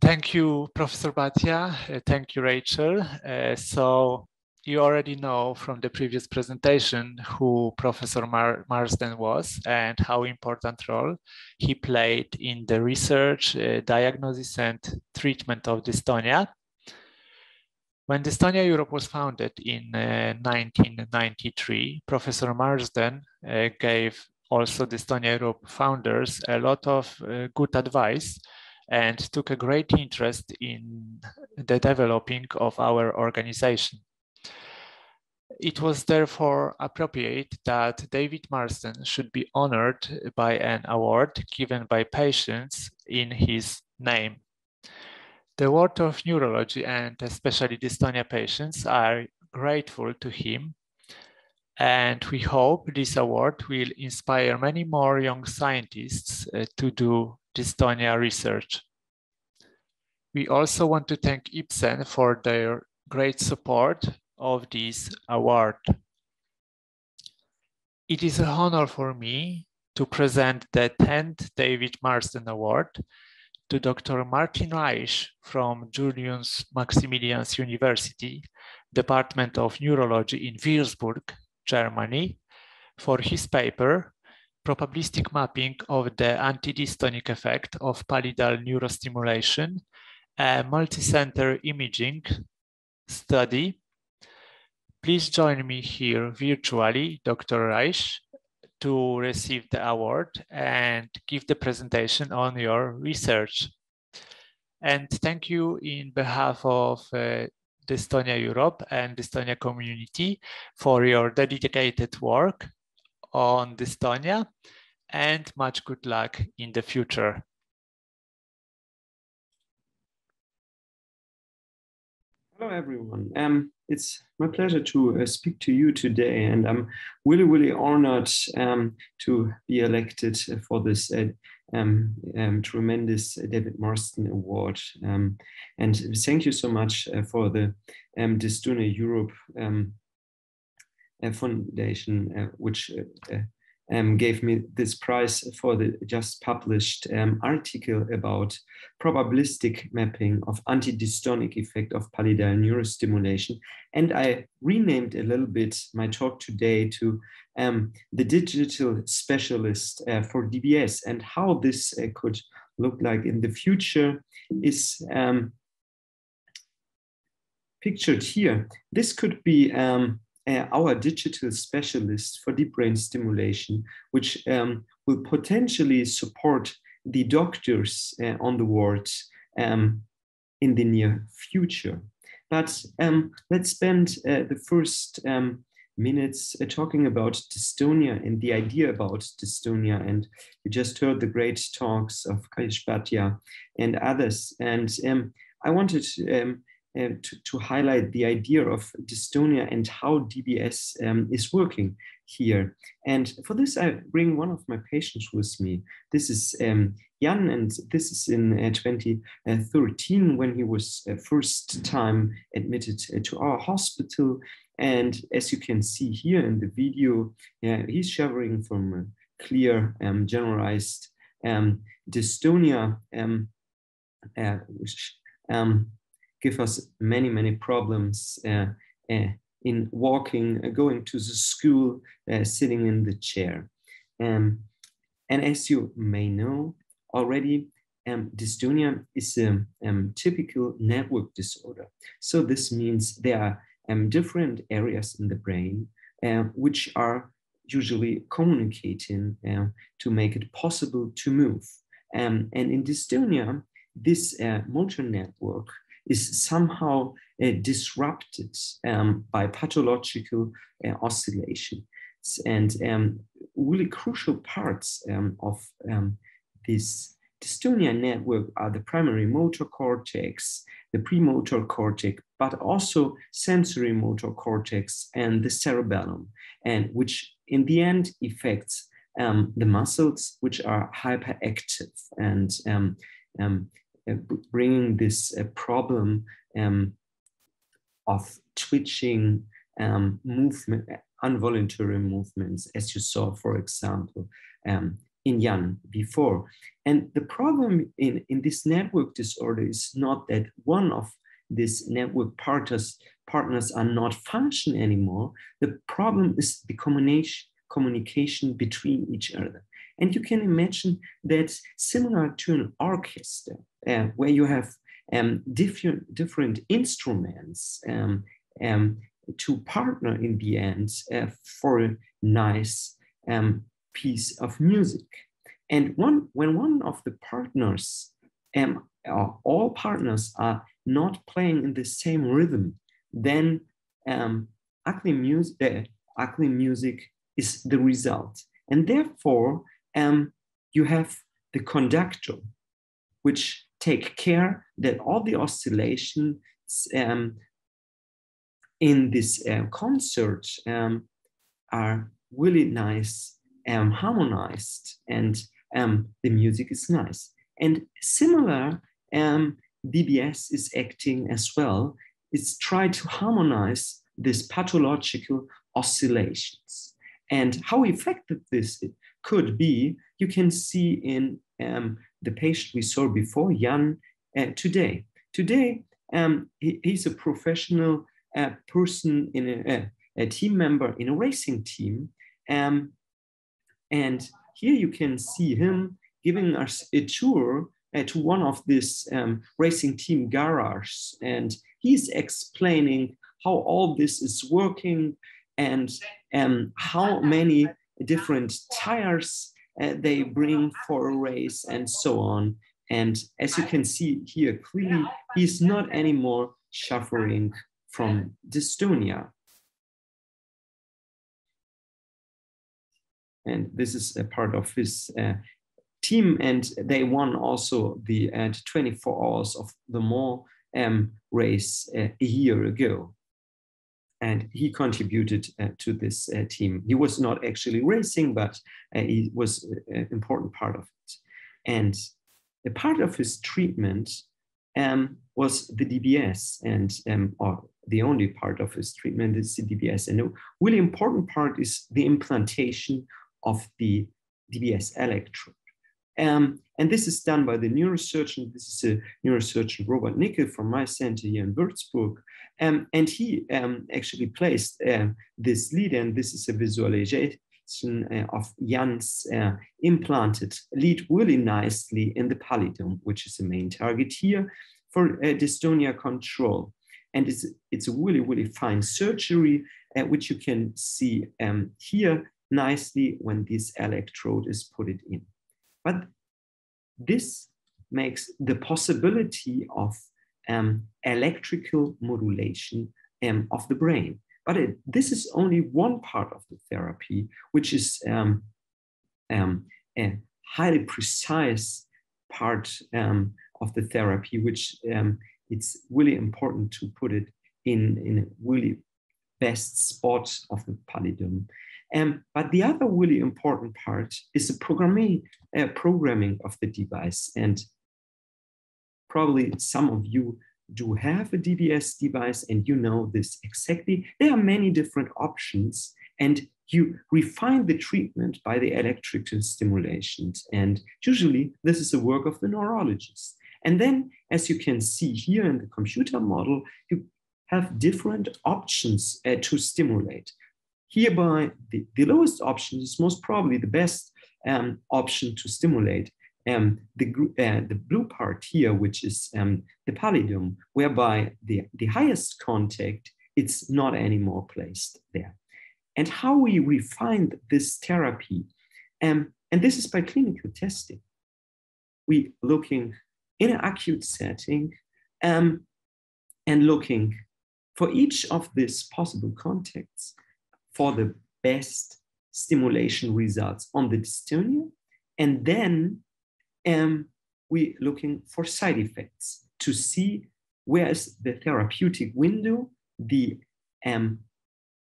Thank you, Professor Bhatia. Uh, thank you, Rachel. Uh, so you already know from the previous presentation who Professor Mar Marsden was and how important role he played in the research, uh, diagnosis and treatment of dystonia. When Dystonia Europe was founded in 1993, uh, Professor Marsden uh, gave also Dystonia Europe founders a lot of uh, good advice and took a great interest in the developing of our organization. It was therefore appropriate that David Marsden should be honored by an award given by patients in his name. The world of neurology and especially dystonia patients are grateful to him and we hope this award will inspire many more young scientists uh, to do dystonia research. We also want to thank Ipsen for their great support of this award. It is an honor for me to present the 10th David Marsden Award to Dr. Martin Reich from Julius Maximilians University, Department of Neurology in Würzburg, Germany, for his paper, Probabilistic Mapping of the Antidystonic Effect of Pallidal Neurostimulation, a multicenter imaging study Please join me here virtually, Dr. Reich, to receive the award and give the presentation on your research. And thank you in behalf of uh, Dystonia Europe and Dystonia community for your dedicated work on Dystonia and much good luck in the future. Hello, everyone. Um, it's my pleasure to uh, speak to you today, and I'm really, really honored um, to be elected for this uh, um, um tremendous David Marsden Award. Um, and thank you so much uh, for the um, Europe um, Foundation, uh, which uh, um, gave me this prize for the just published um, article about probabilistic mapping of antidystonic effect of pallidal neurostimulation. And I renamed a little bit my talk today to um, the digital specialist uh, for DBS and how this uh, could look like in the future is um, pictured here. This could be um, uh, our digital specialist for deep brain stimulation, which um, will potentially support the doctors uh, on the wards um, in the near future. But um, let's spend uh, the first um, minutes uh, talking about dystonia and the idea about dystonia. And you just heard the great talks of Kailash Bhatia and others. And um, I wanted um, uh, to, to, highlight the idea of dystonia and how DBS um, is working here. And for this, I bring one of my patients with me. This is um, Jan, and this is in uh, 2013 when he was uh, first time admitted uh, to our hospital. And as you can see here in the video, he's suffering from clear um, generalized um, dystonia, give us many, many problems uh, uh, in walking, uh, going to the school, sitting in the chair. Um, and as you may know already, um, dystonia is a um, typical network disorder. So this means there are um, different areas in the brain uh, which are usually communicating uh, to make it possible to move. Um, and in dystonia, this uh, motor network is somehow uh, disrupted um, by pathological uh, oscillation. And um, really crucial parts um, of um, this dystonia network are the primary motor cortex, the premotor cortex, but also sensory motor cortex and the cerebellum, and which in the end affects um, the muscles, which are hyperactive and um, um, bringing this uh, problem um, of twitching um, movement, involuntary movements, as you saw, for example, um, in Jan before. And the problem in, in this network disorder is not that one of these network partners, partners are not function anymore. The problem is the communication, communication between each other. And you can imagine that similar to an orchestra, uh, where you have um, different, different instruments um, um, to partner in the end uh, for a nice um, piece of music. And one, when one of the partners, um, all partners are not playing in the same rhythm, then um, ugly music, uh, ugly music is the result. And therefore, um, you have the conductor, which take care that all the oscillations um, in this uh, concert um, are really nice, um, harmonized, and um, the music is nice. And similar, um, DBS is acting as well. It's trying to harmonize these pathological oscillations. And how effective this could be, you can see in um, the patient we saw before, Jan, uh, today. Today, um, he, he's a professional uh, person in a, a, team member in a racing team. Um, and here you can see him giving us a tour uh, to one of this um, racing team garages. And he's explaining how all this is working and um, how many different tires uh, they bring for a race and so on. And as you can see here clearly, he's not anymore suffering from dystonia. And this is a part of his uh, team, and they won also the uh, 24 hours of Le Mans um, race uh, a year ago and he contributed uh, to this uh, team. He was not actually racing, but uh, he was an important part of it. And a part of his treatment um, was the DBS, and um, or the only part of his treatment is the DBS. And a really important part is the implantation of the DBS electrode. Um, and this is done by the neurosurgeon. This is a neurosurgeon, Robert Nickl from my center here in Würzburg. Um, and he um, actually placed uh, this lead, and this is a visualization uh, of Jan's uh, implanted lead really nicely in the pallidum, which is the main target here for uh, dystonia control. And it's, it's a really, really fine surgery, uh, which you can see um, here nicely when this electrode is put it in. But this makes the possibility of um, electrical modulation um, of the brain. But it, this is only one part of the therapy, which is um, um a highly precise part um, of the therapy, which um, it's really important to put it in, in a really best spot of the pallidum. Um, but the other really important part is the programming, uh, programming of the device. And probably some of you do have a DBS device and you know this exactly. There are many different options and you refine the treatment by the electrical stimulations. And usually this is the work of the neurologist. And then, as you can see here in the computer model, you have different options uh, to stimulate. Hereby, the, the lowest option is most probably the best um, option to stimulate um, the, uh, the blue part here, which is um, the pallidum, whereby the, the highest contact, it's not anymore placed there. And how we refine this therapy, um, and this is by clinical testing. We looking in an acute setting um, and looking for each of these possible contacts for the best stimulation results on the dystonia. And then um, we're looking for side effects to see where is the therapeutic window, the, um,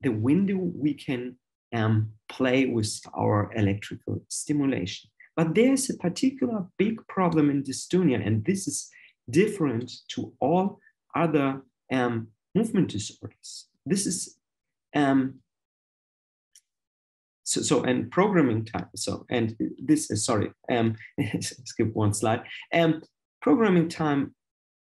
the window we can um, play with our electrical stimulation. But there's a particular big problem in dystonia, and this is different to all other um, movement disorders. This is um, so, so and programming time. So and this is sorry, um, skip one slide. Um, programming time.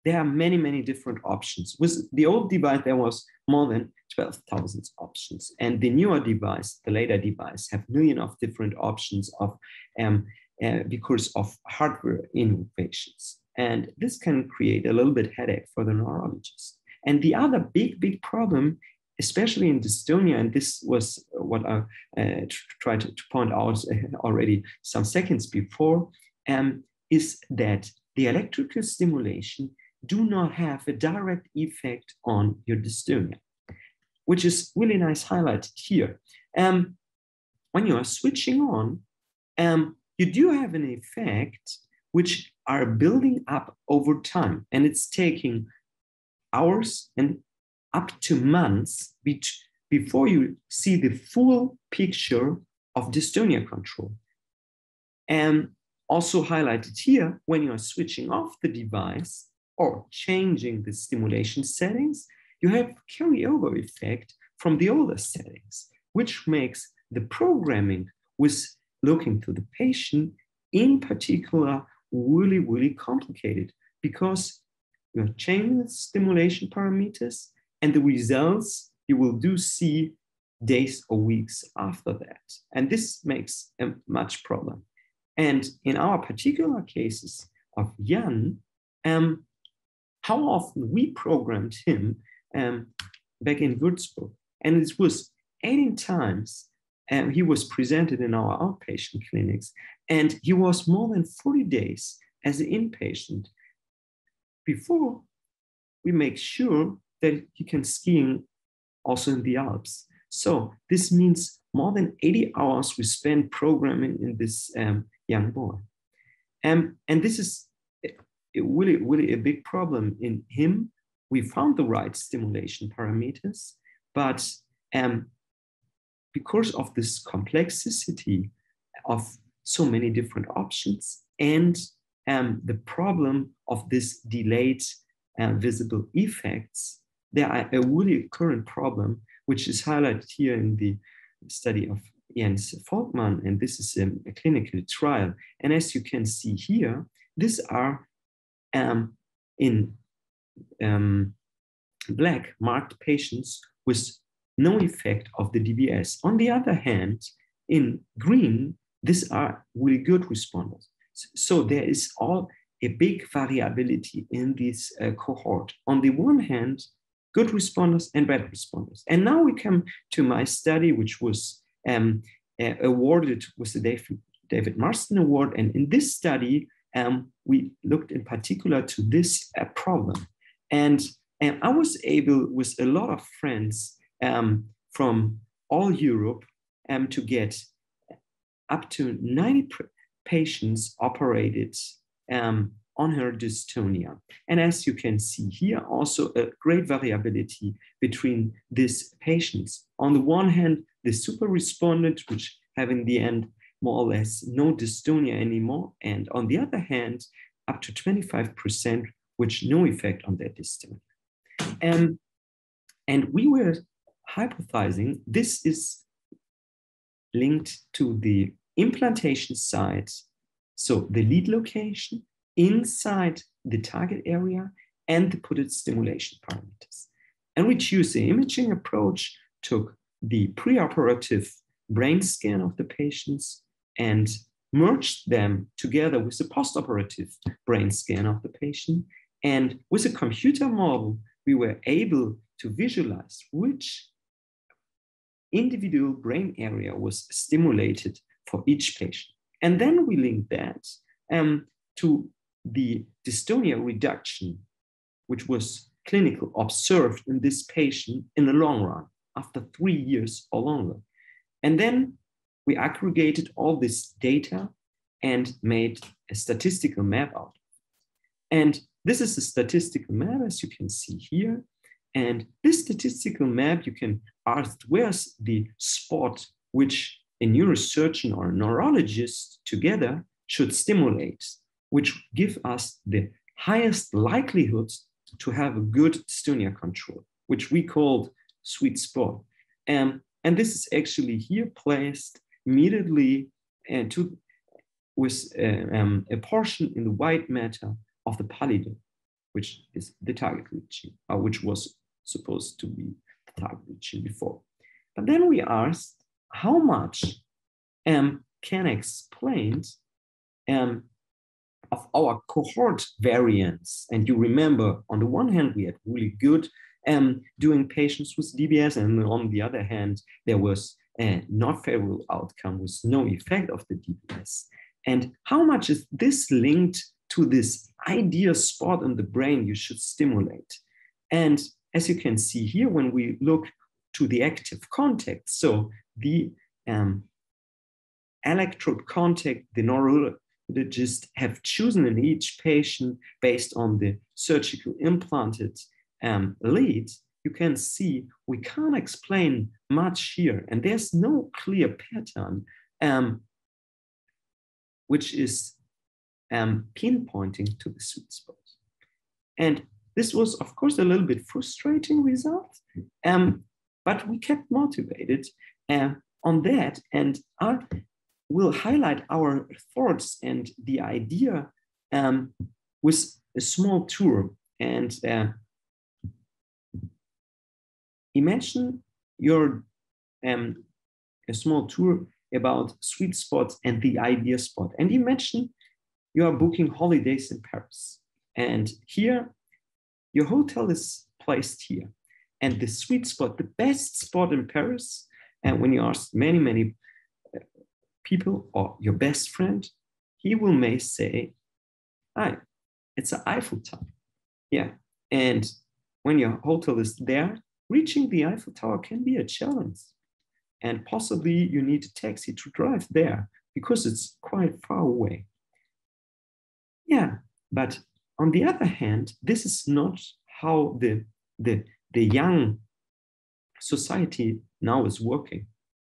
There are many many different options. With the old device, there was more than 12,000 options, and the newer device, the later device, have million of different options of um, uh, because of hardware innovations. And this can create a little bit headache for the neurologist. And the other big, big problem especially in dystonia, and this was what I uh, tried to, to, point out already some seconds before, um, is that the electrical stimulation do not have a direct effect on your dystonia, which is really nice highlighted here. Um, when you are switching on, um, you do have an effect which are building up over time, and it's taking hours and up to months before you see the full picture of dystonia control. And also highlighted here, when you are switching off the device or changing the stimulation settings, you have carryover effect from the older settings, which makes the programming with looking to the patient in particular really, really complicated because you're changing the stimulation parameters and the results you will do see days or weeks after that. And this makes a much problem. And in our particular cases of Jan, um, how often we programmed him um, back in Würzburg, and it was 18 times um, he was presented in our outpatient clinics, and he was more than 40 days as an inpatient before we make sure that he can skiing also in the Alps. So this means more than 80 hours we spend programming in this um, young boy. Um, and this is really, really a big problem in him. We found the right stimulation parameters, but um, because of this complexity of so many different options and um, the problem of this delayed uh, visible effects, there are a really current problem, which is highlighted here in the study of Jens Volkmann, and this is a, a clinical trial. And as you can see here, these are um, in um, black marked patients with no effect of the DBS. On the other hand, in green, these are really good responders. So there is all a big variability in this uh, cohort. On the one hand, good responders and bad responders. And now we come to my study, which was um, uh, awarded with the David, David Marsden Award. And in this study, um, we looked in particular to this uh, problem. And, and I was able, with a lot of friends um, from all Europe, um, to get up to 90 patients operated um, on her dystonia. And as you can see here, also a great variability between these patients. On the one hand, the super respondent, which have in the end more or less no dystonia anymore. And on the other hand, up to 25%, which no effect on their dystonia. And, and we were hypothesizing this is linked to the implantation site, so the lead location inside the target area and the put it stimulation parameters. And we choose the imaging approach, took the preoperative brain scan of the patients and merged them together with the postoperative brain scan of the patient. And with a computer model, we were able to visualize which individual brain area was stimulated for each patient. And then we linked that um, to the dystonia reduction, which was clinical, observed in this patient in the long run after three years or longer. And then we aggregated all this data and made a statistical map out. And this is a statistical map, as you can see here. And this statistical map, you can ask where's the spot which a neurosurgeon or a neurologist together should stimulate which give us the highest likelihood to have a good dystonia control, which we called sweet spot. Um, and this is actually here placed immediately and to with uh, um, a portion in the white matter of the pallidum, which is the target region, uh, which was supposed to be the target region before. But then we asked how much um, can explain um, of our cohort variants. And you remember, on the one hand, we had really good um, doing patients with DBS, and on the other hand, there was a not favorable outcome with no effect of the DBS. And how much is this linked to this idea spot in the brain you should stimulate? And as you can see here, when we look to the active contact, so the um, electrode contact, the neurologists have chosen in each patient based on the surgical implanted um, lead, you can see we can't explain much here, and there's no clear pattern um, which is um, pinpointing to the sweet spot. And this was, of course, a little bit frustrating result, um, but we kept motivated uh, on that. And I will highlight our thoughts and the idea um, with a small tour. And uh, imagine your um, a small tour about sweet spots and the idea spot. And imagine you are booking holidays in Paris. And here, your hotel is placed here. And the sweet spot, the best spot in Paris, and when you ask many, many uh, people or your best friend, he will may say, Hi, it's an Eiffel Tower. Yeah. And when your hotel is there, reaching the Eiffel Tower can be a challenge. And possibly you need a taxi to drive there because it's quite far away. Yeah, but on the other hand, this is not how the, the, the young society now is working.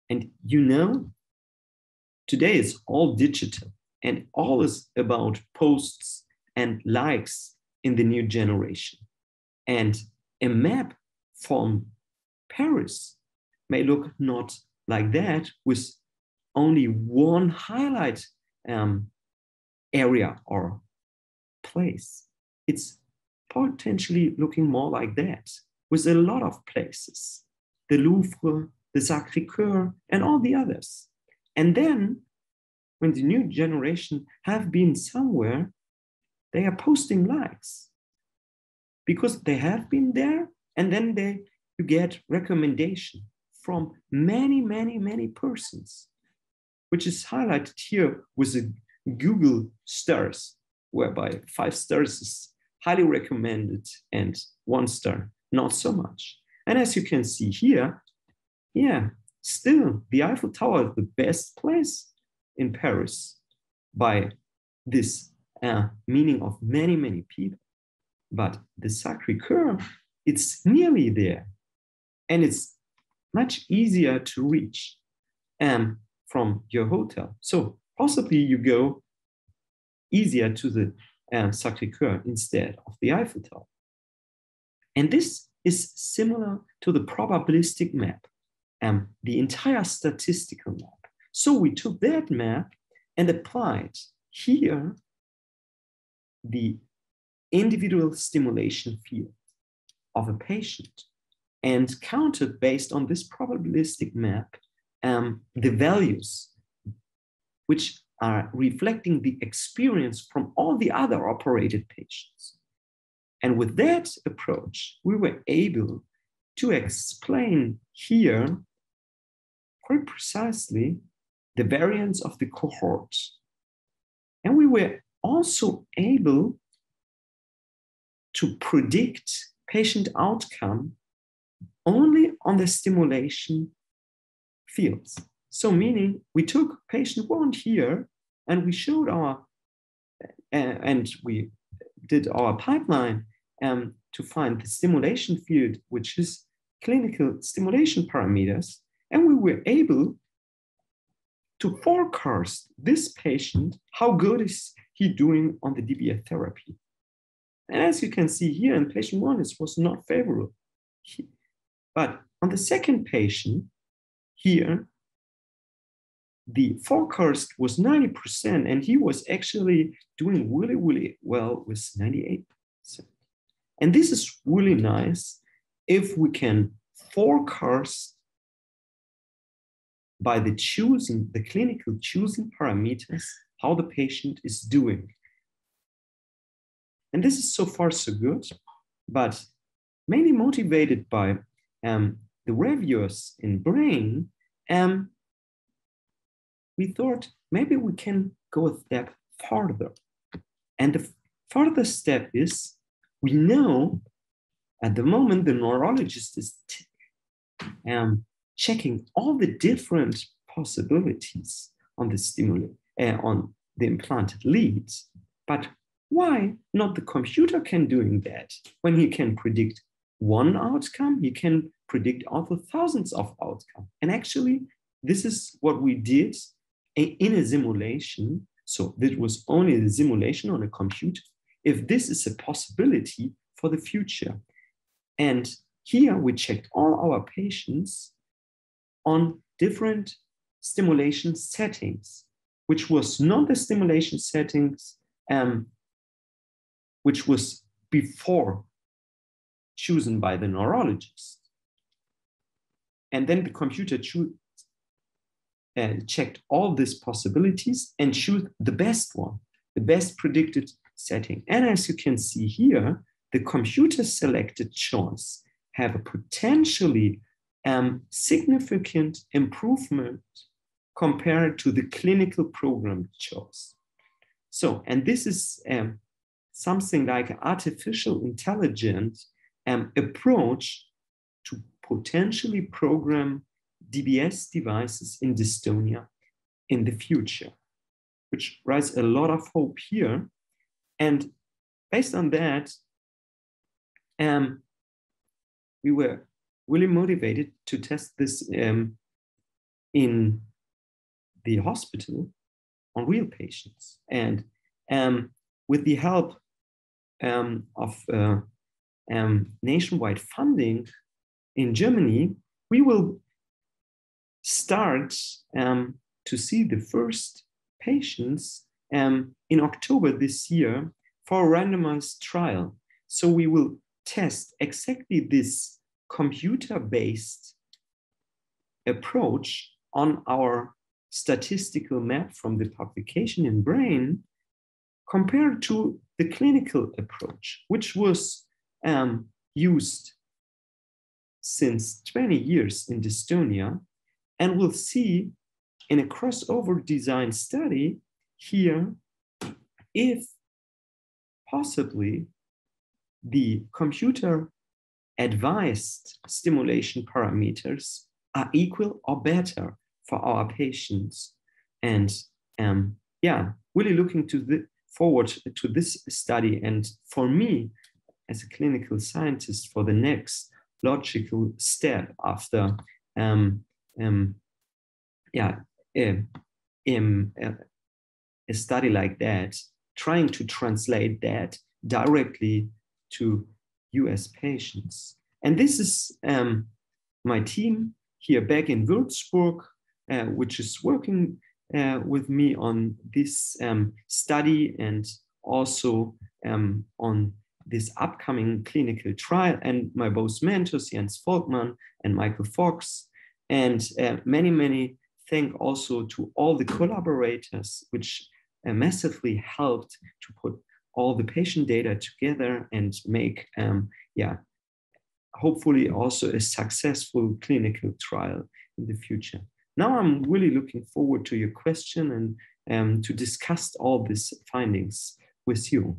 And you know, today is all digital and all is about posts and likes in the new generation. And a map from Paris may look not like that with only one highlight um, area or place. It's potentially looking more like that with a lot of places the Louvre, the Sacre Coeur, and all the others. And then, when the new generation have been somewhere, they are posting likes because they have been there, and then they you get recommendation from many, many, many persons, which is highlighted here with the Google stars, whereby five stars is highly recommended and one star not so much. And as you can see here, yeah, still the Eiffel Tower is the best place in Paris by this uh, meaning of many, many people. But the Sacre Coeur, it's nearly there. And it's much easier to reach um, from your hotel. So possibly you go easier to the um, Sacré-Cœur instead of the Eiffel Tower. And this is similar to the probabilistic map, um, the entire statistical map. So we took that map and applied here the individual stimulation field of a patient and counted based on this probabilistic map um, the values which are reflecting the experience from all the other operated patients. And with that approach, we were able to explain here quite precisely the variance of the cohort. And we were also able to predict patient outcome only on the stimulation fields. So meaning we took patient one here and we showed our, uh, and we did our pipeline um, to find the stimulation field, which is clinical stimulation parameters. And we were able to forecast this patient, how good is he doing on the DBS therapy. And as you can see here in patient one, it was not favorable. He, but on the second patient, here, the forecast was 90%, and he was actually doing really, really well with 98%. And this is really nice if we can forecast by the choosing, the clinical choosing parameters, how the patient is doing. And this is so far so good, but mainly motivated by um, the reviewers in Brain, um, we thought maybe we can go a step farther. And the further step is we know at the moment the neurologist is um, checking all the different possibilities on the stimuli, uh, on the implanted leads. But why not the computer can doing that when he can predict one outcome, he can predict also thousands of outcomes. And actually, this is what we did in a simulation. So this was only the simulation on a computer. If this is a possibility for the future. And here we checked all our patients on different stimulation settings, which was not the stimulation settings um, which was before chosen by the neurologist. And then the computer uh, checked all these possibilities and chose the best one, the best predicted setting. And as you can see here, the computer selected choice have a potentially um, significant improvement compared to the clinical program choice. So, and this is um, something like artificial intelligence um, approach to potentially program DBS devices in dystonia in the future, which raises a lot of hope here. And based on that, um, we were really motivated to test this um, in the hospital on real patients. And um, with the help um, of uh, um, nationwide funding in Germany, we will start um, to see the first patients um, in October this year for a randomized trial. So we will test exactly this computer-based approach on our statistical map from the publication in Brain compared to the clinical approach, which was um, used since 20 years in dystonia, and we'll see in a crossover design study here if possibly the computer advised stimulation parameters are equal or better for our patients. And um, yeah, really looking to the, forward to this study. And for me, as a clinical scientist, for the next logical step after, um, um, yeah, um, a, a study like that, trying to translate that directly to US patients. And this is um, my team here back in Würzburg, uh, which is working uh, with me on this um, study and also um, on this upcoming clinical trial, and my both mentors, Jens Volkmann and Michael Fox, and uh, many, many thank also to all the collaborators, which uh, massively helped to put all the patient data together and make, um, yeah, hopefully also a successful clinical trial in the future. Now I'm really looking forward to your question and um, to discuss all these findings with you.